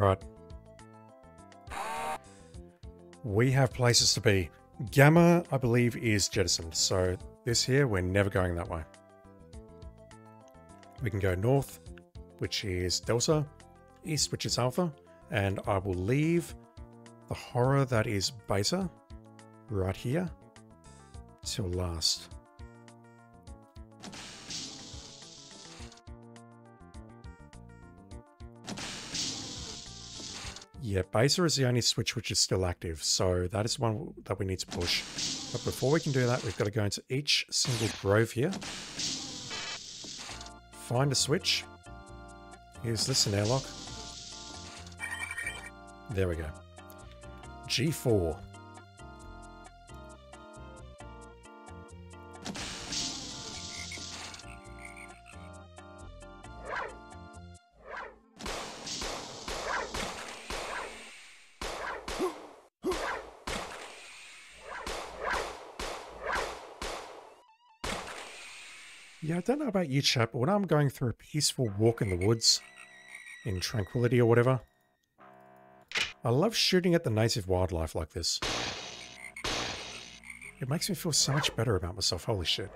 Right. We have places to be. Gamma, I believe, is jettisoned. So this here, we're never going that way. We can go north, which is Delta, east, which is Alpha, and I will leave the horror that is Beta right here till last. Yeah, Beta is the only switch which is still active, so that is one that we need to push. But before we can do that, we've got to go into each single grove here. Find a switch. Is this an airlock? There we go. G4. Know about you, chap, but when I'm going through a peaceful walk in the woods, in tranquility or whatever, I love shooting at the native wildlife like this. It makes me feel so much better about myself, holy shit.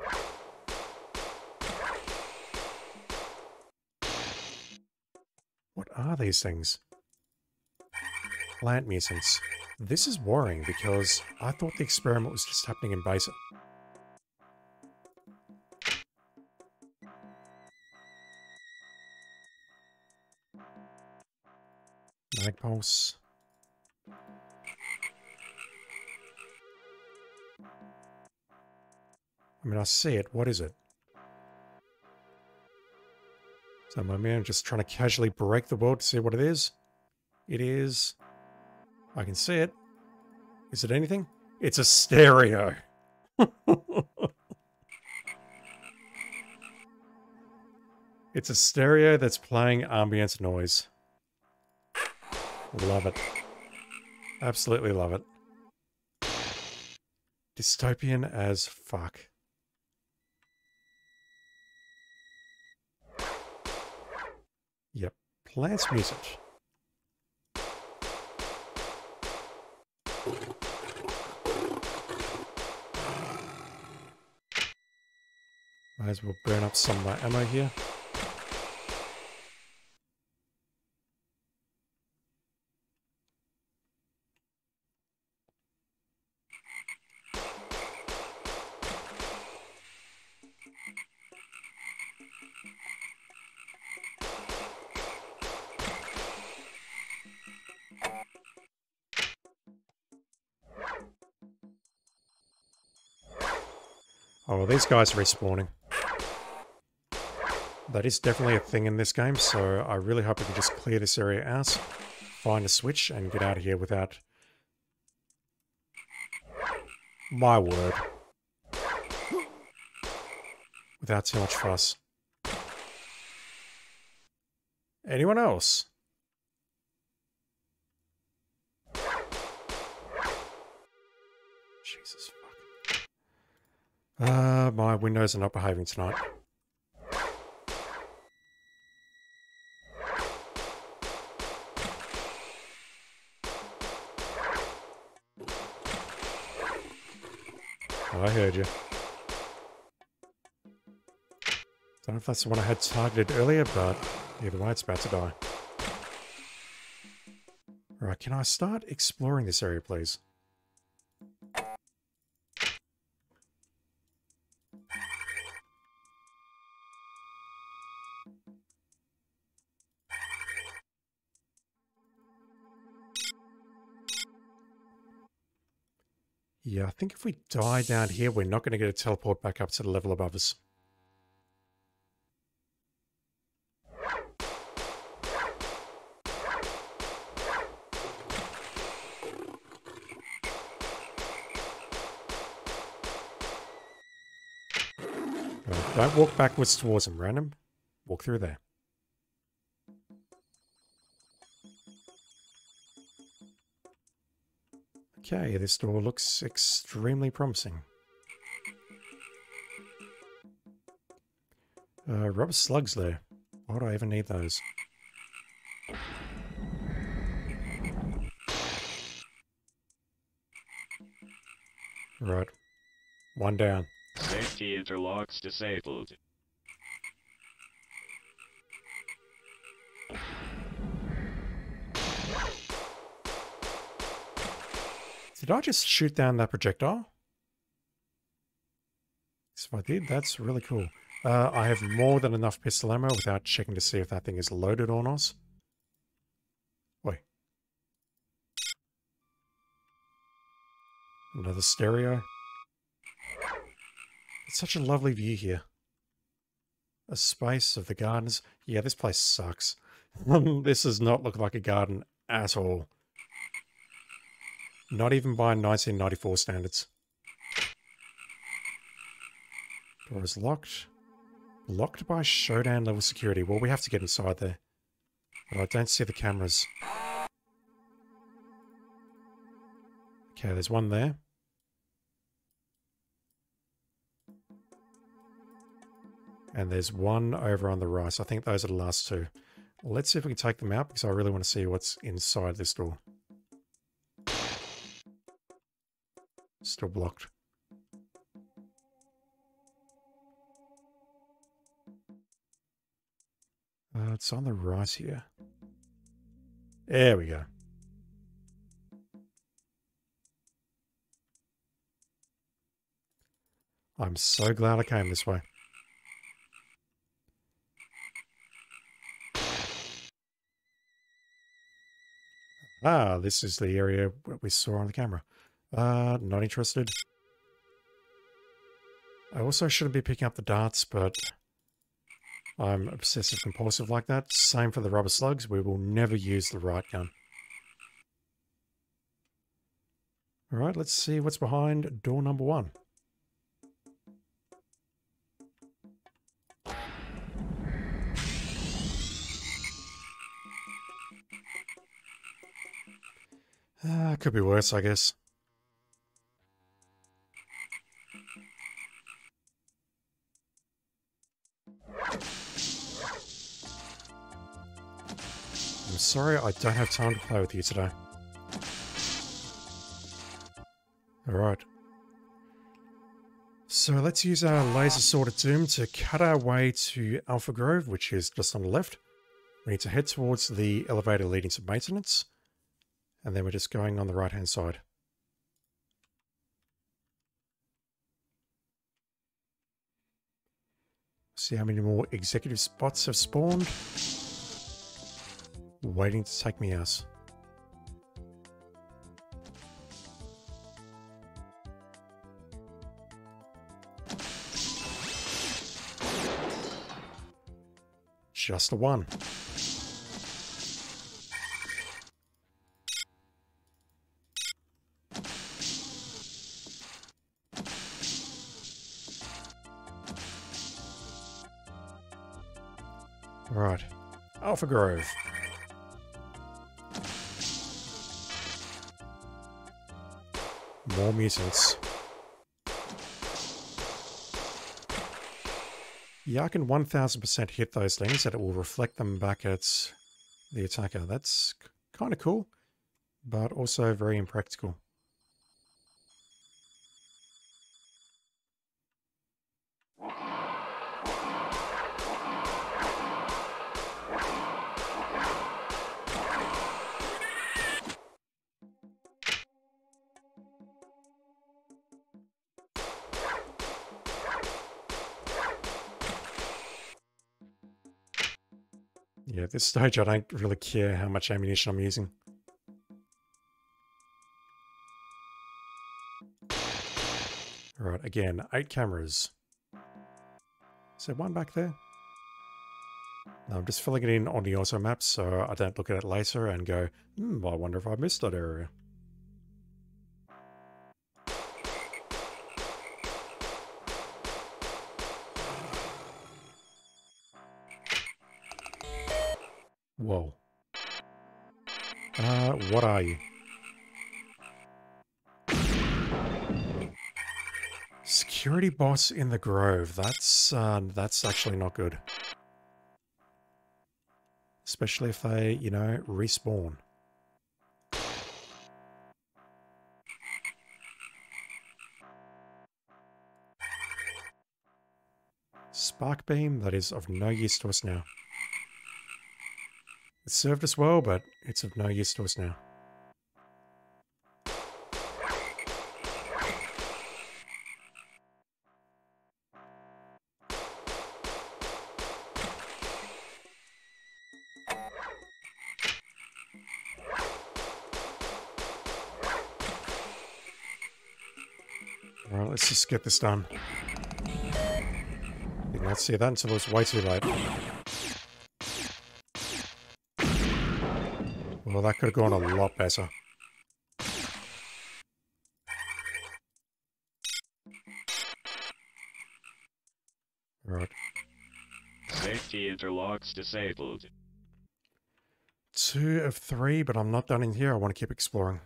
What are these things? Plant mutants. This is worrying because I thought the experiment was just happening in Beta. I mean, I see it. What is it? So my man just trying to casually break the world to see what it is. It is... I can see it. Is it anything? It's a stereo. it's a stereo that's playing ambient noise. Love it. Absolutely love it. Dystopian as fuck. Yep. Plants mutant. Might as well burn up some of my ammo here. These guys respawning. That is definitely a thing in this game, so I really hope we can just clear this area out, find a switch, and get out of here without... My word. Without too much fuss. Anyone else? Uh, my windows are not behaving tonight. I heard you. Don't know if that's the one I had targeted earlier, but either way, it's about to die. Right, can I start exploring this area, please? Yeah, I think if we die down here, we're not going to get a teleport back up to the level above us. Don't walk backwards towards him, random. Walk through there. Okay, this door looks extremely promising. Uh, rubber slugs there. Why do I even need those? Right. One down. Safety interlocks disabled. Did I just shoot down that projectile? If I did, that's really cool. Uh, I have more than enough pistol ammo without checking to see if that thing is loaded or not. Wait. Another stereo. It's such a lovely view here. A space of the gardens. Yeah, this place sucks. this does not look like a garden at all. Not even by 1994 standards. Door is locked. Locked by SHODAN level security. Well, we have to get inside there. But I don't see the cameras. Okay, there's one there. And there's one over on the right. I think those are the last two. Let's see if we can take them out because I really want to see what's inside this door. Still blocked. Uh, it's on the right here. There we go. I'm so glad I came this way. Ah, this is the area we saw on the camera. Uh, not interested. I also shouldn't be picking up the darts, but I'm obsessive compulsive like that. Same for the rubber slugs. We will never use the right gun. Alright, let's see what's behind door number one. Uh, could be worse, I guess. Sorry I don't have time to play with you today. Alright. So let's use our laser sword of doom to cut our way to Alpha Grove, which is just on the left. We need to head towards the elevator leading to maintenance. And then we're just going on the right hand side. See how many more executive spots have spawned. Waiting to take me out. Just a one. Right. Alpha Grove. More mutants. Yeah, I can 1000% hit those things and it will reflect them back at the attacker. That's kind of cool, but also very impractical. This stage I don't really care how much ammunition I'm using. Alright, again, eight cameras. Is there one back there? No, I'm just filling it in on the auto map so I don't look at it later and go, hmm, I wonder if I missed that area. Uh, what are you? Security boss in the Grove. That's, uh, that's actually not good. Especially if they, you know, respawn. SparqBeam that is of no use to us now. It served us well, but it's of no use to us now. Alright, let's just get this done. Did not see that until it was way too late. Well, that could have gone a lot better. Right. Safety interlocks disabled. Two of three, but I'm not done in here. I want to keep exploring.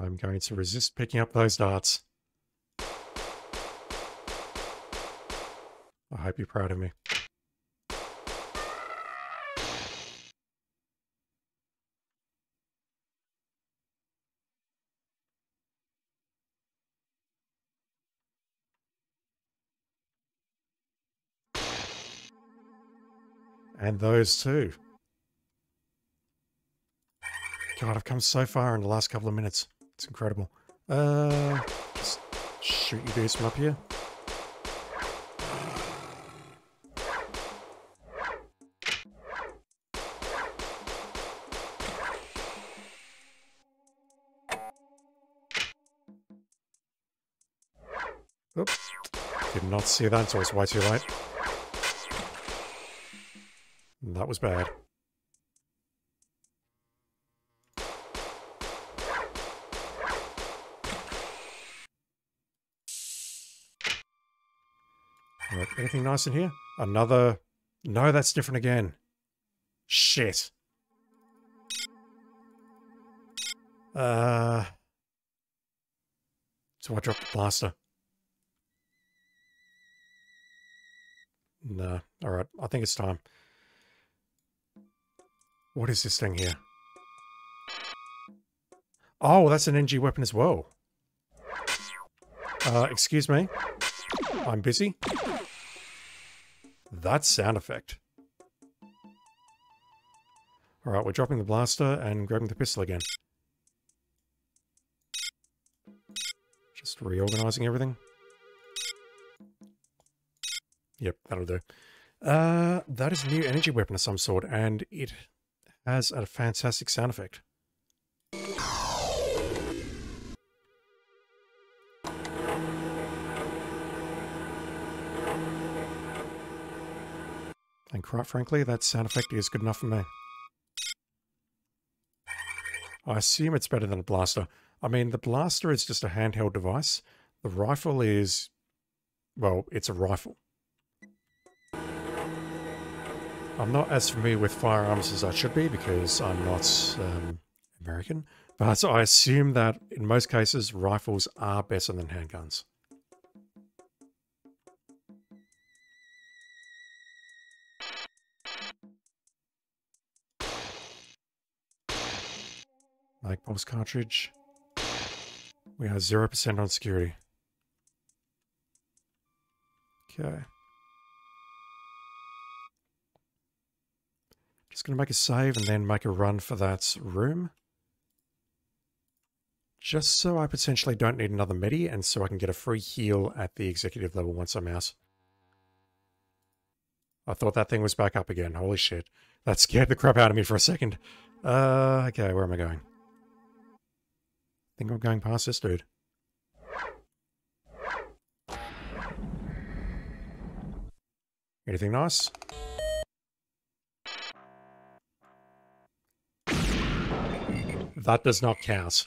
I'm going to resist picking up those darts. I hope you're proud of me. And those too. God, I've come so far in the last couple of minutes. It's incredible. Uh, shoot you guys from up here. Oops. Did not see that until it was way too late. That was bad. Right, anything nice in here? Another... No, that's different again. Shit. Uh... So I dropped the blaster. No. Alright, I think it's time. What is this thing here? Oh, that's an NG weapon as well. Uh, excuse me. I'm busy. That sound effect. Alright, we're dropping the blaster and grabbing the pistol again. Just reorganizing everything. Yep, that'll do. Uh, that is a new energy weapon of some sort, and it has a fantastic sound effect. And quite frankly, that sound effect is good enough for me. I assume it's better than a blaster. I mean, the blaster is just a handheld device. The rifle is, well, it's a rifle. I'm not as familiar with firearms as I should be because I'm not um, American, but I assume that in most cases, rifles are better than handguns. Like pulse cartridge. We have 0% on security. Okay. Just going to make a save and then make a run for that room. Just so I potentially don't need another medi and so I can get a free heal at the executive level once I'm out. I thought that thing was back up again. Holy shit. That scared the crap out of me for a second. Uh, okay, where am I going? think I'm going past this dude. Anything nice? That does not count.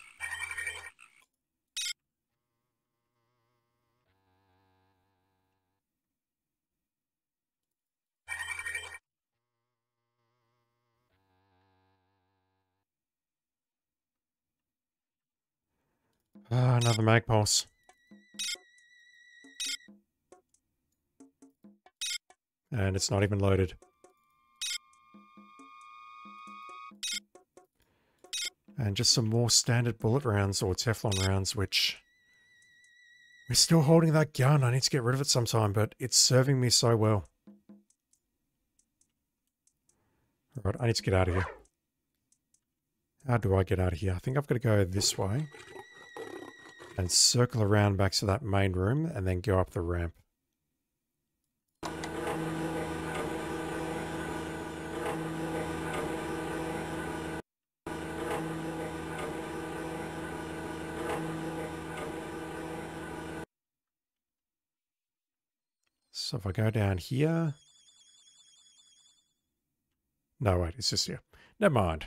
Ah, another mag pulse. And it's not even loaded. And just some more standard bullet rounds or Teflon rounds, which... We're still holding that gun. I need to get rid of it sometime, but it's serving me so well. Alright, I need to get out of here. How do I get out of here? I think I've got to go this way. And circle around back to that main room, and then go up the ramp. So if I go down here... No, wait, it's just here. Never mind.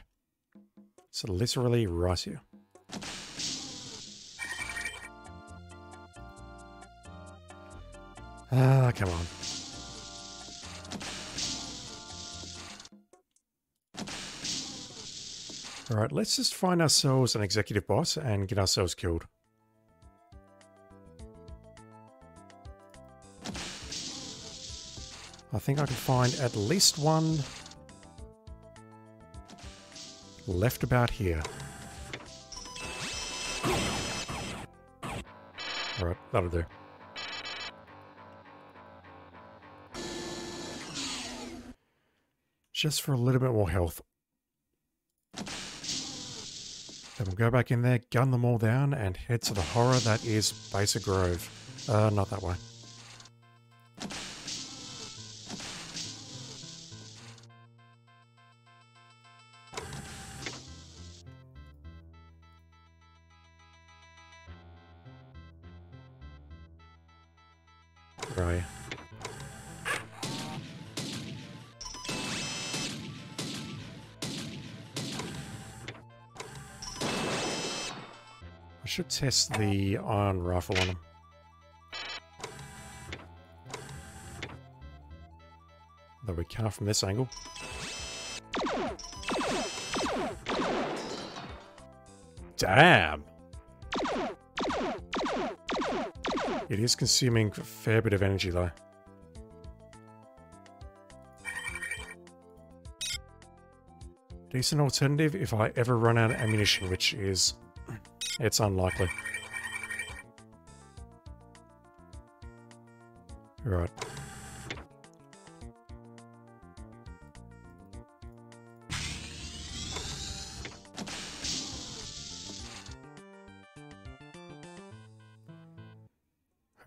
It's literally right here. Ah, come on. Alright, let's just find ourselves an executive boss and get ourselves killed. I think I can find at least one left about here. Alright, that'll do. Just for a little bit more health. Then we'll go back in there, gun them all down, and head to the horror that is Beta Grove. Uh, not that way. Test the ion rifle on him. Though we can't from this angle. Damn! It is consuming a fair bit of energy though. Decent alternative if I ever run out of ammunition, which is... It's unlikely. Right.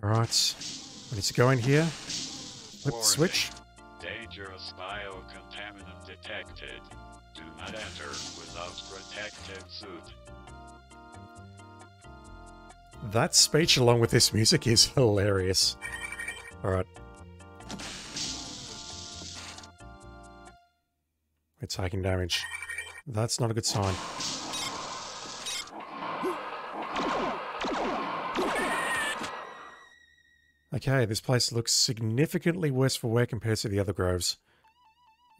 Alright. We need to go in here. Flip the switch. That speech along with this music is hilarious. Alright. We're taking damage. That's not a good sign. Okay, this place looks significantly worse for wear compared to the other groves.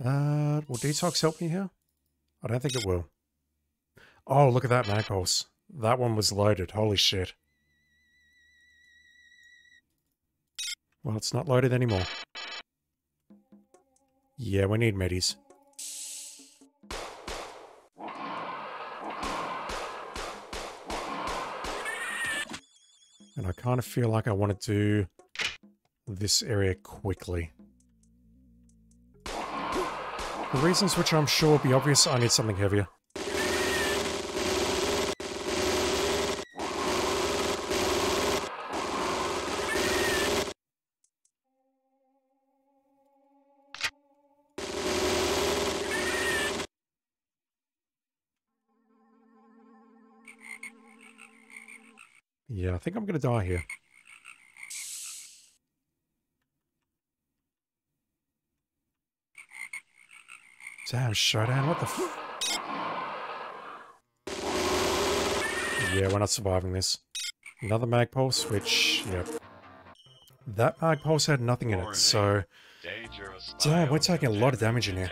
Uh, will detox help me here? I don't think it will. Oh, look at that mag pulse. That one was loaded. Holy shit. Well, it's not loaded anymore. Yeah, we need medis. And I kind of feel like I want to do this area quickly. For reasons which I'm sure will be obvious, I need something heavier. Yeah, I think I'm going to die here. Damn, SHODAN, what the f- Yeah, we're not surviving this. Another mag pulse, which, yep. That mag pulse had nothing in it, so... Damn, we're taking a lot of damage in here.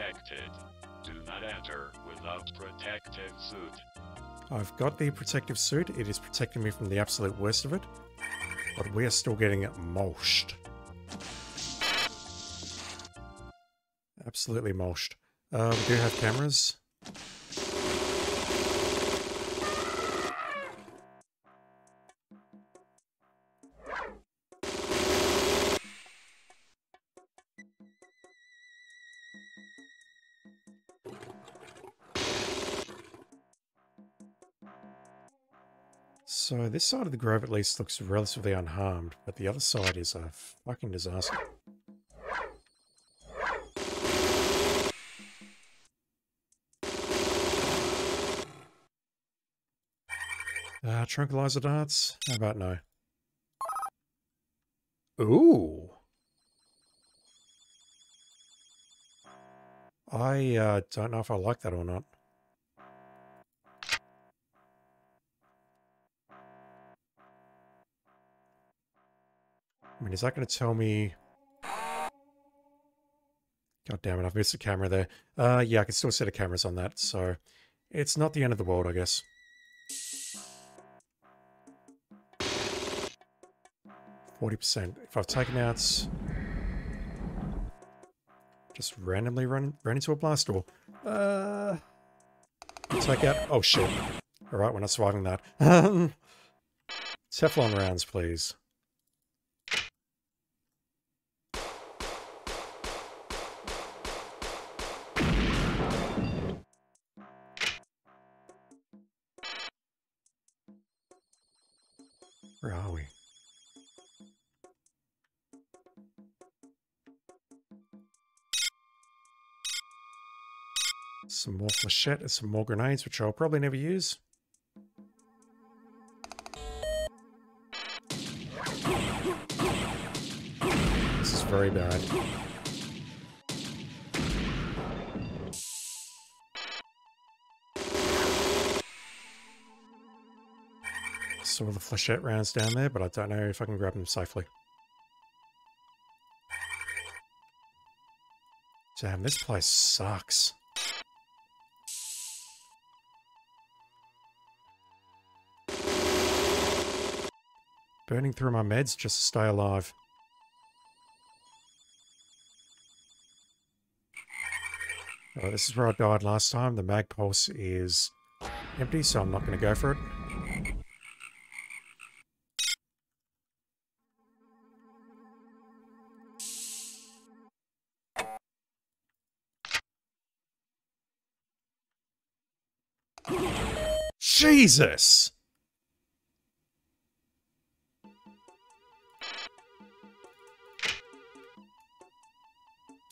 I've got the protective suit. It is protecting me from the absolute worst of it. But we are still getting it mulched. Absolutely mulched. Uh, we do have cameras. This side of the grove at least looks relatively unharmed, but the other side is a fucking disaster. Uh, tranquilizer darts? How about no? Ooh! I uh, don't know if I like that or not. I mean, is that going to tell me... God damn it, I've missed a camera there. Uh, yeah, I can still set a cameras on that, so... It's not the end of the world, I guess. Forty percent. If I've taken out, just randomly run ran into a blast door. Uh, take out. Oh shit! All right, we're not surviving that. Teflon rounds, please. Some more flechette and some more grenades, which I'll probably never use. This is very bad. Saw the flechette rounds down there, but I don't know if I can grab them safely. Damn, this place sucks. Burning through my meds just to stay alive. Oh, this is where I died last time. The mag pulse is empty, so I'm not going to go for it. Jesus!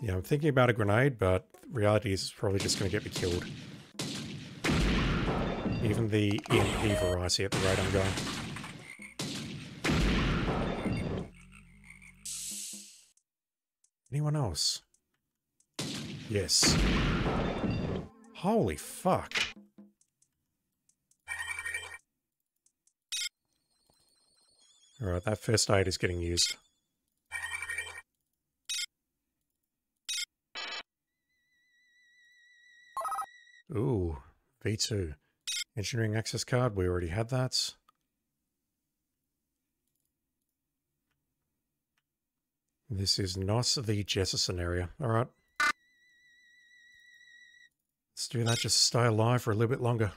Yeah, I'm thinking about a grenade, but reality is probably just going to get me killed. Even the EMP variety at the rate I'm going. Anyone else? Yes. Holy fuck. Alright, that first aid is getting used. Ooh, V2. Engineering access card, we already had that. This is not the jettison area. Alright. Let's do that, just stay alive for a little bit longer.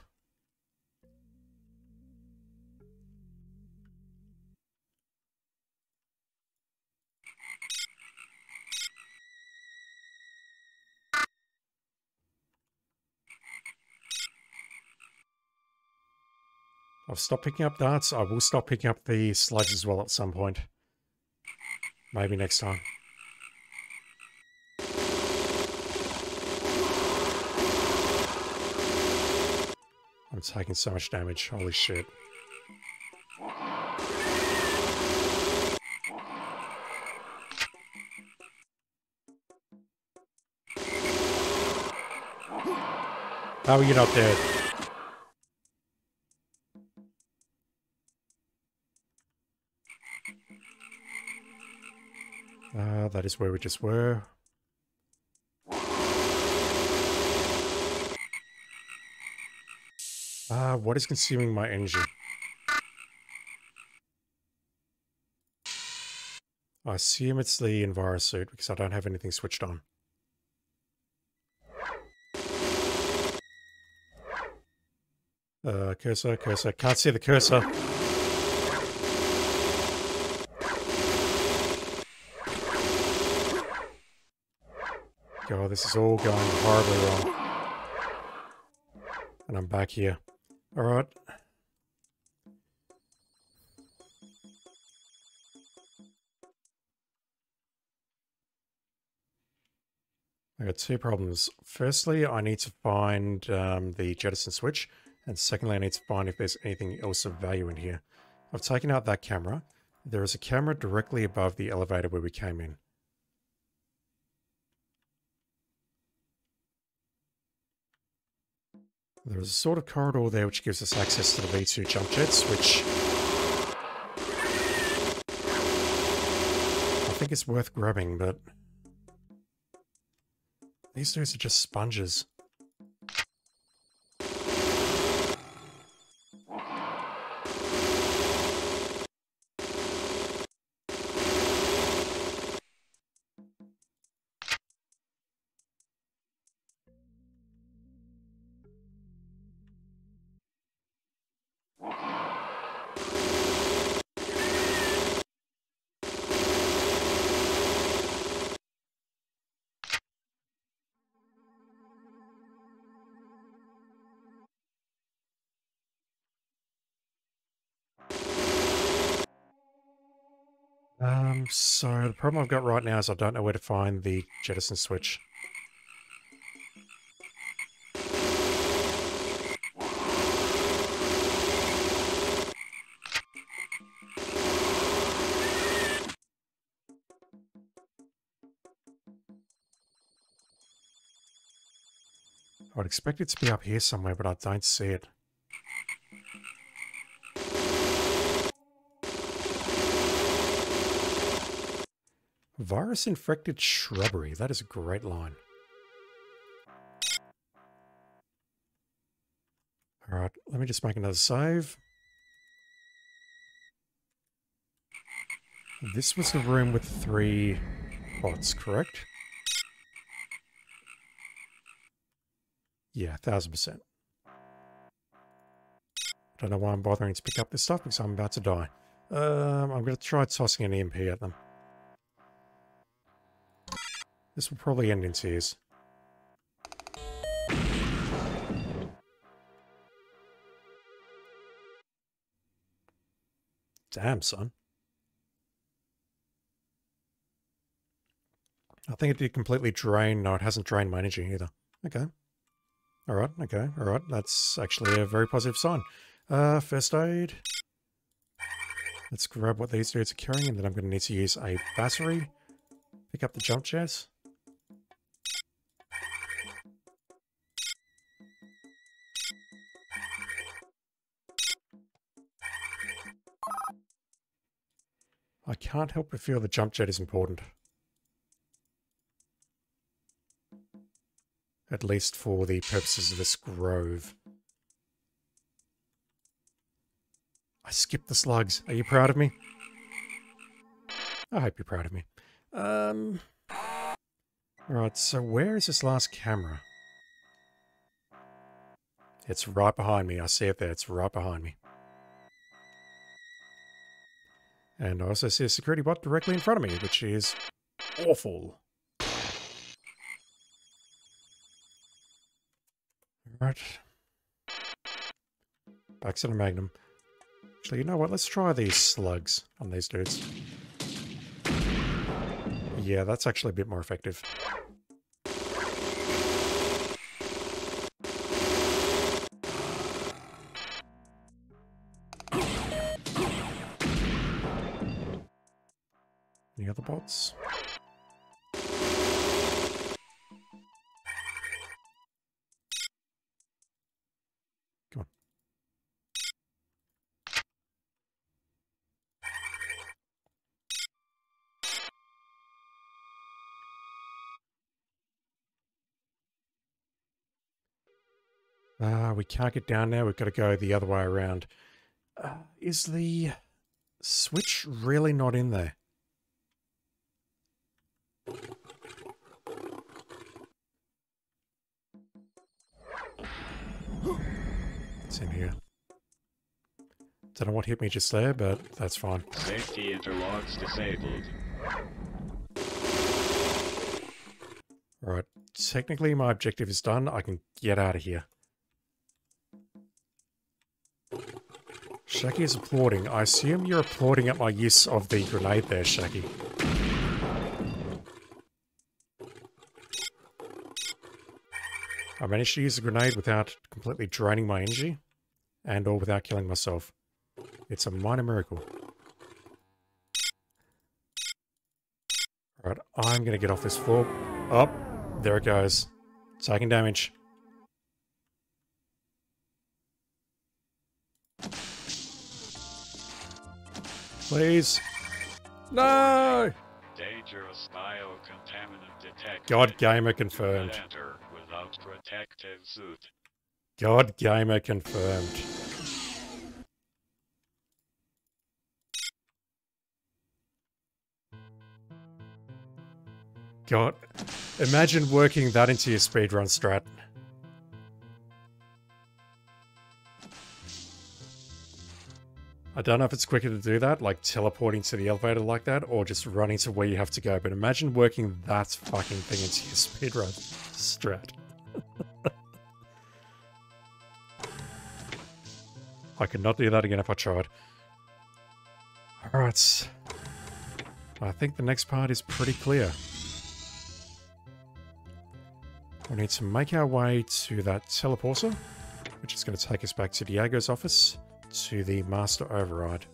I've stopped picking up darts. I will stop picking up the slugs as well at some point. Maybe next time. I'm taking so much damage. Holy shit. How are you not dead? Uh, that is where we just were. Ah, uh, what is consuming my energy? I assume it's the Envirosuit because I don't have anything switched on. Uh, cursor, cursor. Can't see the cursor. God, this is all going horribly wrong. And I'm back here. Alright. I got two problems. Firstly, I need to find um, the jettison switch. And secondly, I need to find if there's anything else of value in here. I've taken out that camera. There is a camera directly above the elevator where we came in. There's a sort of corridor there which gives us access to the V2 jump jets, which I think it's worth grabbing, but these dudes are just sponges. So the problem I've got right now is I don't know where to find the jettison switch. I would expect it to be up here somewhere, but I don't see it. Virus-infected shrubbery. That is a great line. Alright, let me just make another save. This was the room with three pots, correct? Yeah, thousand percent. I Don't know why I'm bothering to pick up this stuff because I'm about to die. Um, I'm going to try tossing an EMP at them. This will probably end in tears. Damn, son. I think it did completely drain. No, it hasn't drained my energy either. Okay. Alright, okay, alright. That's actually a very positive sign. Uh, first aid. Let's grab what these dudes are carrying, and then I'm going to need to use a battery. Pick up the jump jets. I can't help but feel the jump jet is important. At least for the purposes of this grove. I skipped the slugs. Are you proud of me? I hope you're proud of me. Um... Alright, so where is this last camera? It's right behind me. I see it there. It's right behind me. And I also see a security bot directly in front of me, which is awful. Right. Back to the Magnum. Actually, you know what? Let's try these slugs on these dudes. Yeah, that's actually a bit more effective. Come on. Ah, uh, we can't get down there. We've got to go the other way around. Uh, is the switch really not in there? It's in here. Don't know what hit me just there, but that's fine. Safety interlocks disabled. Right. Technically, my objective is done. I can get out of here. Shaki is applauding. I assume you're applauding at my use of the grenade there, Shaki. I managed to use a grenade without completely draining my energy and or without killing myself. It's a minor miracle. Alright, I'm going to get off this floor. Up. Oh, there it goes. Taking damage. Please. No! Dangerous biocontaminant detected. God Gamer confirmed. Protective suit. God Gamer confirmed. God, imagine working that into your speedrun strat. I don't know if it's quicker to do that, like teleporting to the elevator like that, or just running to where you have to go. But imagine working that fucking thing into your speedrun strat. I could not do that again if I tried. Alright. I think the next part is pretty clear. We need to make our way to that teleporter, which is going to take us back to Diego's office to the master override.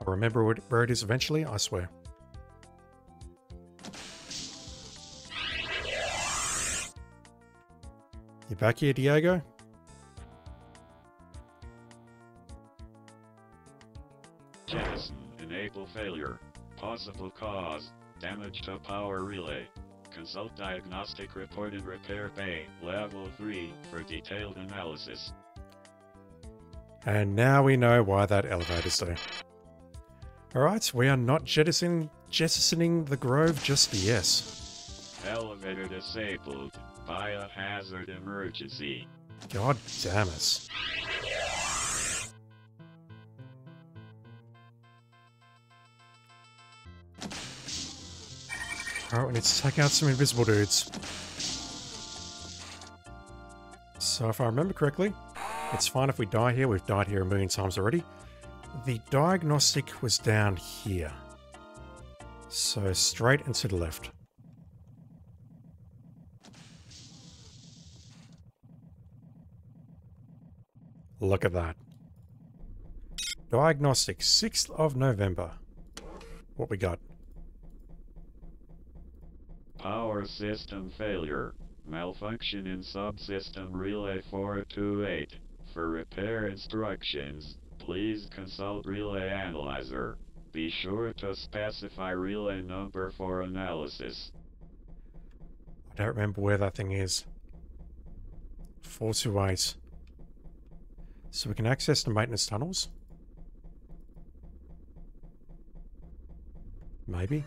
I'll remember where it is eventually, I swear. You back here, Diego? Jettison, enable failure. Possible cause, damage to power relay. Consult diagnostic report and repair bay, level 3, for detailed analysis. And now we know why that elevator's there. Alright, we are not jettisoning, jettisoning the Grove just yes. Elevator disabled. Biohazard emergency. God damn us. Alright, we need to take out some invisible dudes. So if I remember correctly, it's fine if we die here. We've died here a million times already. The diagnostic was down here. So straight and to the left. Look at that. Diagnostic, 6th of November. What we got? Power system failure. Malfunction in subsystem relay 428. For repair instructions, please consult relay analyzer. Be sure to specify relay number for analysis. I don't remember where that thing is. 428. So we can access the maintenance tunnels? Maybe?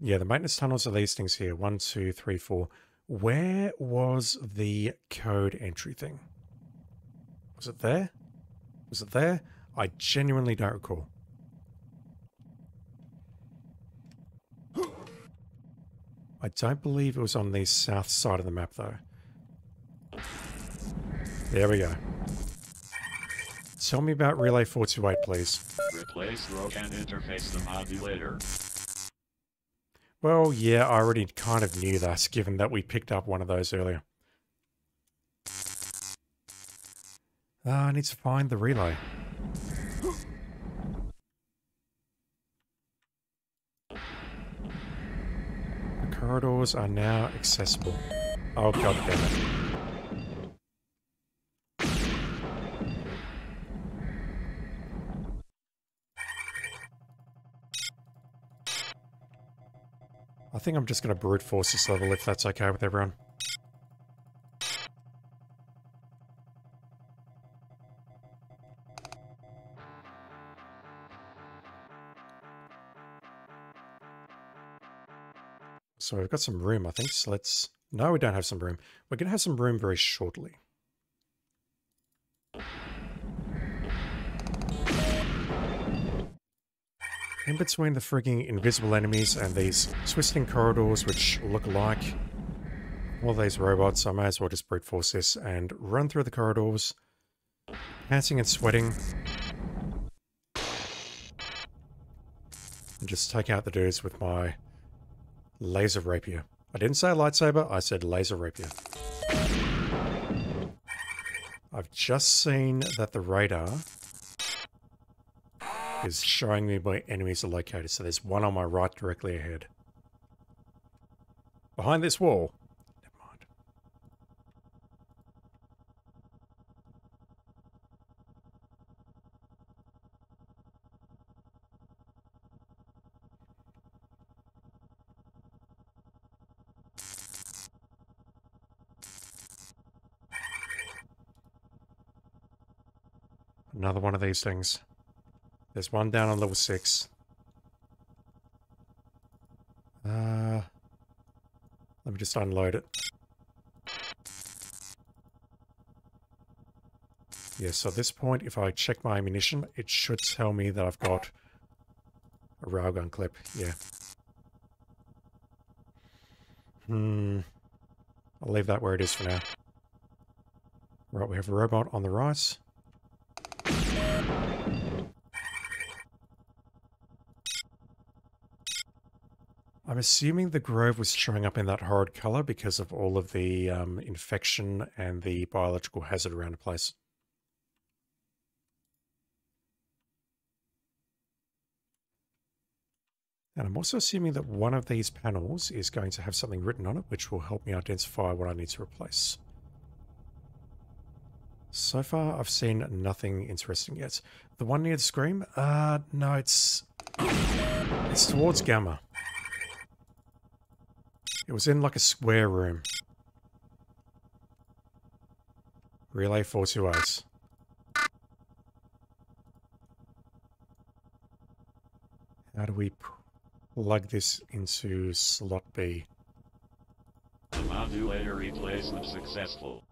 Yeah, the maintenance tunnels are these things here. One, two, three, four. Where was the code entry thing? Was it there? Was it there? I genuinely don't recall. I don't believe it was on the south side of the map, though. There we go. Tell me about Relay 428, please. Replace broken interface demodulator. Well, yeah, I already kind of knew that, given that we picked up one of those earlier. Ah, I need to find the relay. The corridors are now accessible. Oh, god damn it. Think I'm just going to brute force this level if that's okay with everyone. So we've got some room, I think. So let's... No, we don't have some room. We're going to have some room very shortly. In between the frigging invisible enemies and these twisting corridors which look like all these robots, I may as well just brute force this and run through the corridors, panting and sweating. And just take out the dudes with my laser rapier. I didn't say lightsaber, I said laser rapier. I've just seen that the radar is showing me where enemies are located. So there's one on my right directly ahead. Behind this wall. Never mind. Another one of these things. There's one down on level 6. Uh, let me just unload it. Yeah, so at this point, if I check my ammunition, it should tell me that I've got a railgun clip. Yeah. Hmm. I'll leave that where it is for now. Right, we have a robot on the right. I'm assuming the grove was showing up in that horrid color because of all of the um, infection and the biological hazard around the place. And I'm also assuming that one of these panels is going to have something written on it, which will help me identify what I need to replace. So far, I've seen nothing interesting yet. The one near the screen? Uh, no, it's... It's towards Gamma. It was in like a square room. Relay 428. How do we plug this into slot B? Modulator replacement successful.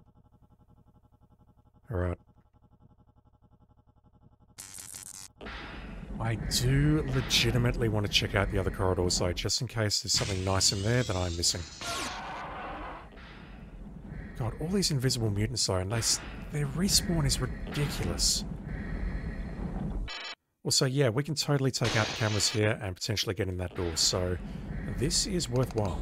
I do legitimately want to check out the other corridors though, just in case there's something nice in there that I'm missing. God, all these invisible mutants though, and they, their respawn is ridiculous. Also, yeah, we can totally take out the cameras here and potentially get in that door, so this is worthwhile.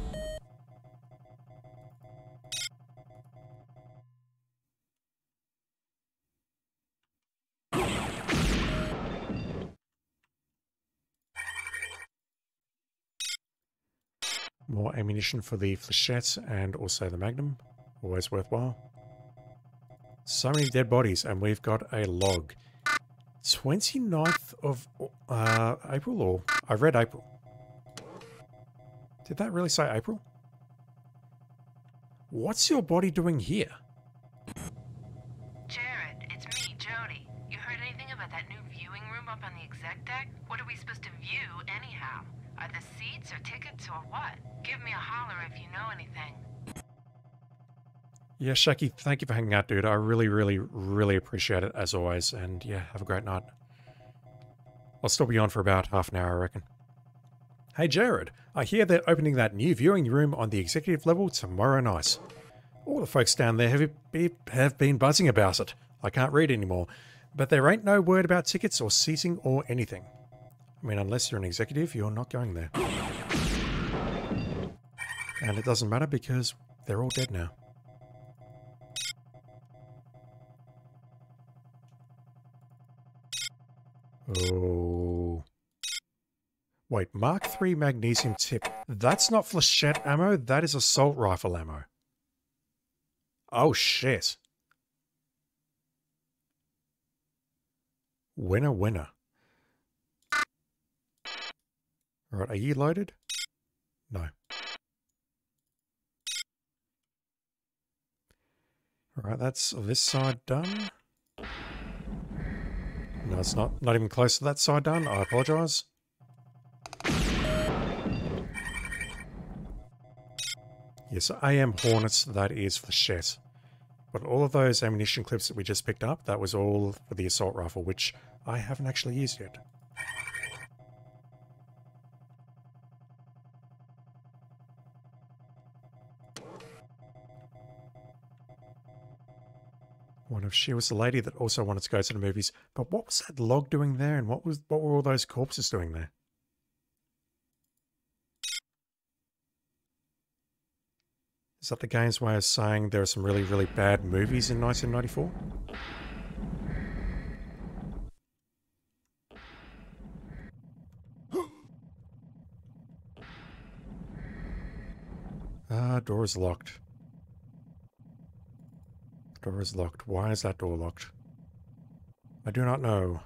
Ammunition for the flechette and also the magnum. Always worthwhile. So many dead bodies, and we've got a log. 29th of uh, April, or I read April. Did that really say April? What's your body doing here? Yeah, Shaki, thank you for hanging out, dude. I really, really, really appreciate it, as always. And yeah, have a great night. I'll still be on for about half an hour, I reckon. Hey, Jared. I hear they're opening that new viewing room on the executive level tomorrow night. All the folks down there have, have been buzzing about it. I can't read anymore. But there ain't no word about tickets or seating or anything. I mean, unless you're an executive, you're not going there. And it doesn't matter because they're all dead now. Oh. Wait, Mark III magnesium tip. That's not flechette ammo, that is assault rifle ammo. Oh shit. Winner, winner. Alright, are you loaded? No. Alright, that's this side done. It's not. Not even close to that side done. I apologise. Yes, I AM Hornets, that is flechette. But all of those ammunition clips that we just picked up, that was all for the assault rifle, which I haven't actually used yet. Wonder if she was the lady that also wanted to go to the movies. But what was that log doing there, and what was what were all those corpses doing there? Is that the game's way of saying there are some really, really bad movies in 1994? Ah, door is locked. Door is locked. Why is that door locked? I do not know.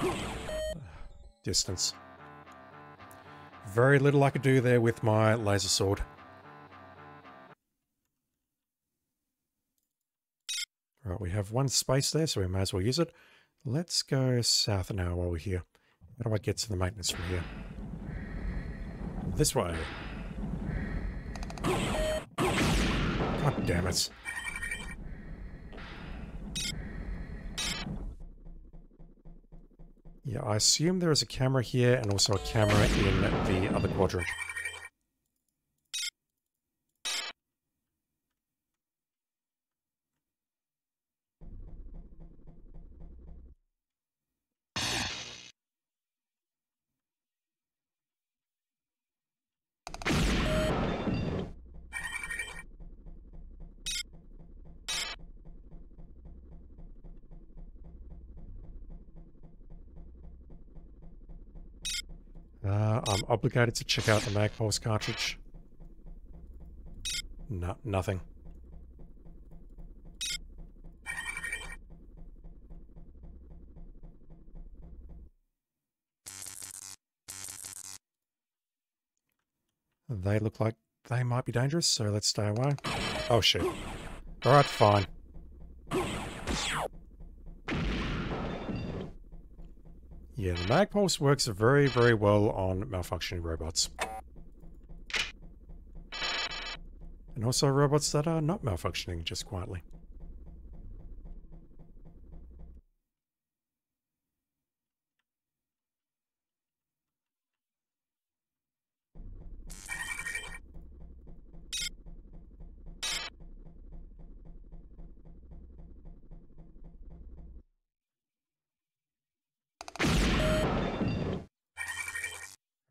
Distance. Very little I could do there with my laser sword. Right, we have one space there, so we may as well use it. Let's go south now while we're here. How do I get to the maintenance from here? This way. God damn it. Yeah, I assume there is a camera here and also a camera in the other quadrant. Uh, I'm obligated to check out the Magpulse cartridge. No, nothing. They look like they might be dangerous, so let's stay away. Oh shit. Alright, fine. Yeah, the Magpulse works very, very well on malfunctioning robots. And also robots that are not malfunctioning just quietly.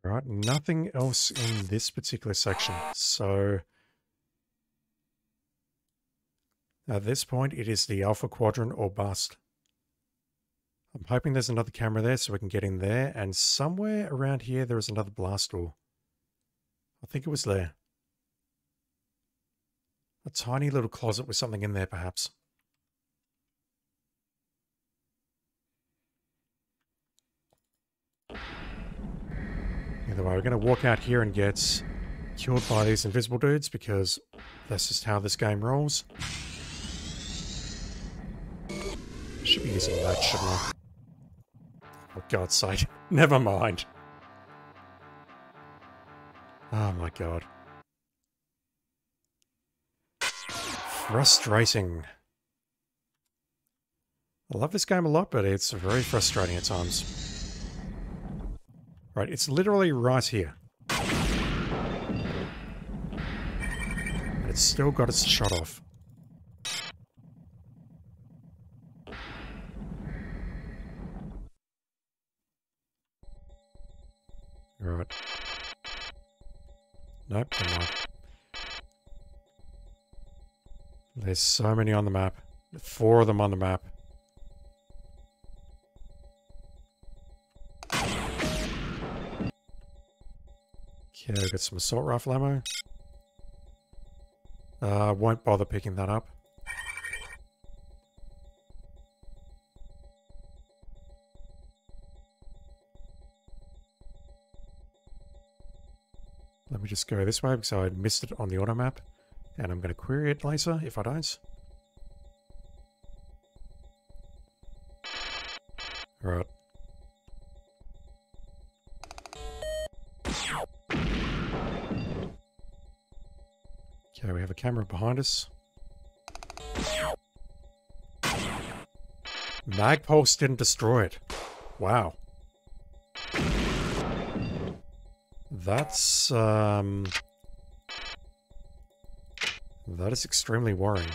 Right, nothing else in this particular section. So at this point, it is the alpha quadrant or bust. I'm hoping there's another camera there so we can get in there. And somewhere around here, there is another blast door. I think it was there. A tiny little closet with something in there, perhaps. Either way, we're going to walk out here and get killed by these invisible dudes because that's just how this game rolls. Should be using that, shouldn't I? For God's sake. Never mind. Oh my god. Frustrating. I love this game a lot, but it's very frustrating at times. Right, it's literally right here. And it's still got its shot off. Right. Nope, never mind. There's so many on the map. Four of them on the map. Okay, we've got some assault rifle ammo. Uh, won't bother picking that up. Let me just go this way because I missed it on the auto map. And I'm going to query it later if I don't. Right. Okay, we have a camera behind us. Magpulse didn't destroy it. Wow. That's, um... That is extremely worrying.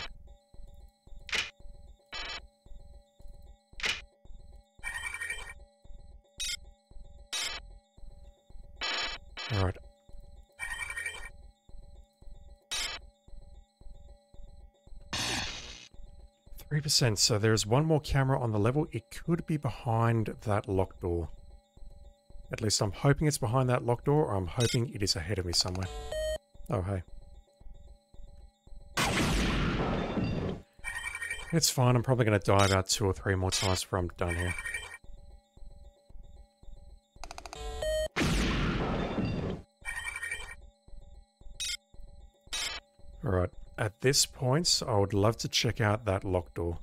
3%, so there's one more camera on the level. It could be behind that locked door. At least I'm hoping it's behind that locked door, or I'm hoping it is ahead of me somewhere. Oh, hey. It's fine, I'm probably going to die about two or three more times before I'm done here. This point, I would love to check out that locked door.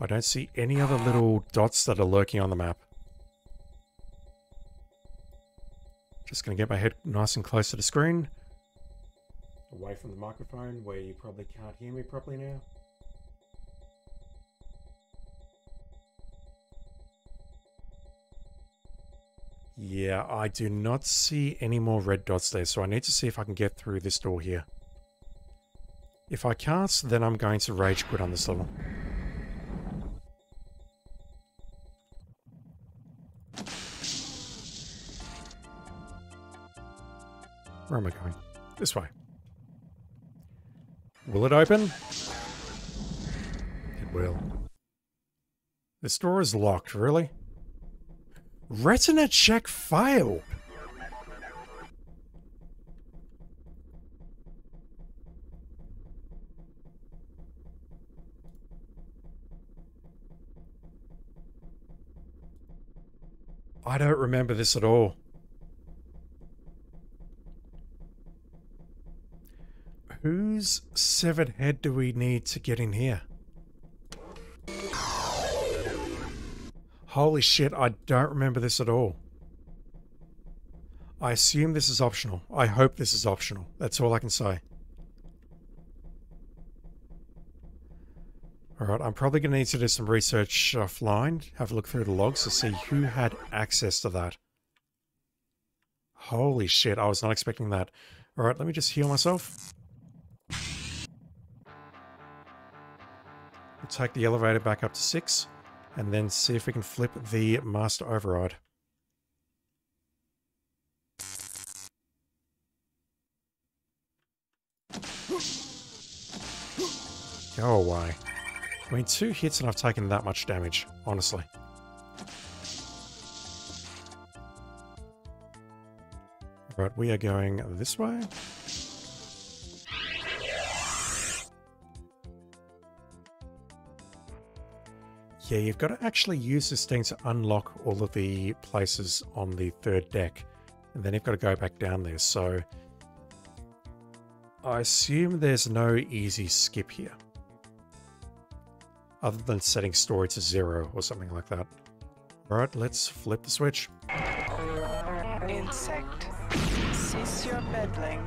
I don't see any other little dots that are lurking on the map. Just going to get my head nice and close to the screen. Away from the microphone where you probably can't hear me properly now. Yeah, I do not see any more red dots there, so I need to see if I can get through this door here. If I can't, then I'm going to rage quit on this level. Where am I going? This way. Will it open? It will. This door is locked, really? Retina check failed. I don't remember this at all. Whose severed head do we need to get in here? Holy shit, I don't remember this at all. I assume this is optional. I hope this is optional. That's all I can say. Alright, I'm probably going to need to do some research offline. Have a look through the logs to see who had access to that. Holy shit, I was not expecting that. Alright, let me just heal myself. We'll take the elevator back up to 6 and then see if we can flip the master override. Go away. I mean, two hits and I've taken that much damage, honestly. Right, we are going this way. Yeah, you've got to actually use this thing to unlock all of the places on the third deck. And then you've got to go back down there. So I assume there's no easy skip here. Other than setting story to zero or something like that. Alright, let's flip the switch. Insect, cease your meddling.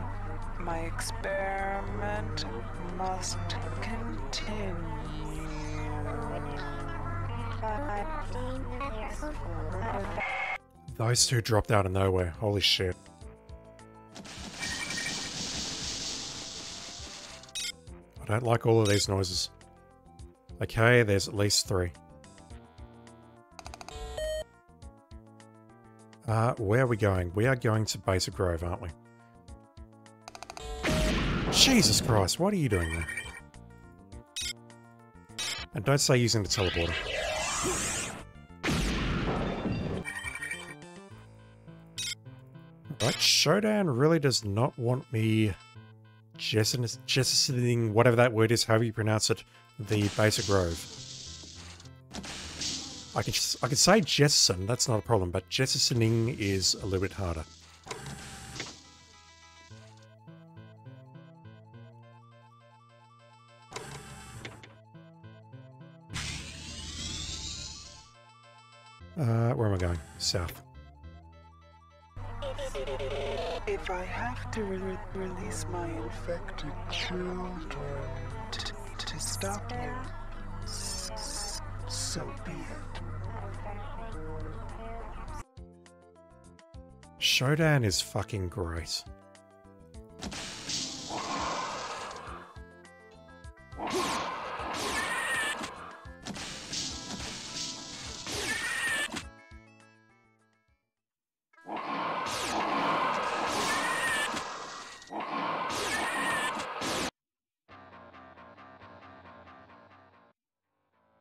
My experiment must continue. Those two dropped out of nowhere. Holy shit. I don't like all of these noises. Okay, there's at least three. Uh, where are we going? We are going to Beta Grove, aren't we? Jesus Christ, what are you doing there? And don't say using the teleporter. SHODAN really does not want me jettison- jettisoning, whatever that word is, however you pronounce it, the Beta grove. I can, I can say jettison, that's not a problem, but jettisoning is a little bit harder. Uh, where am I going? South. If I have to re- release my infected children to, to stop you, so be it. SHODAN is fucking great.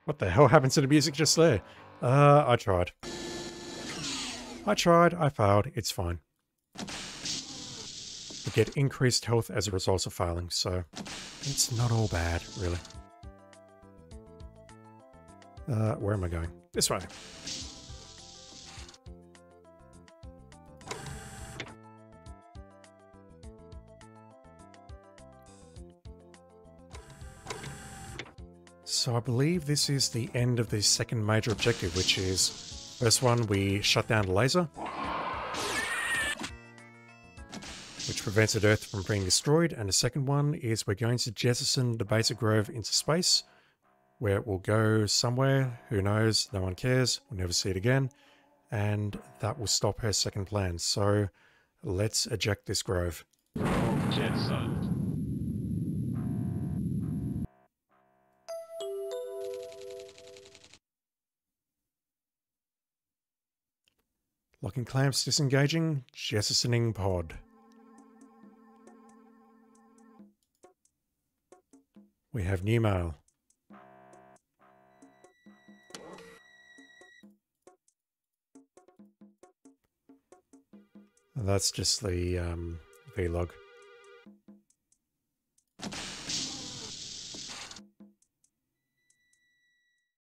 What the hell happened to the music just there? Uh, I tried. I tried, I failed, it's fine. We get increased health as a result of failing, so it's not all bad, really. Uh, where am I going? This way. So I believe this is the end of the second major objective, which is first one we shut down the laser, which prevented Earth from being destroyed, and the second one is we're going to jettison the Beta grove into space, where it will go somewhere. Who knows? No one cares. We'll never see it again, and that will stop her second plan. So let's eject this grove. Jetson. Locking clamps disengaging, jettisoning pod. We have new mail. That's just the um, vlog.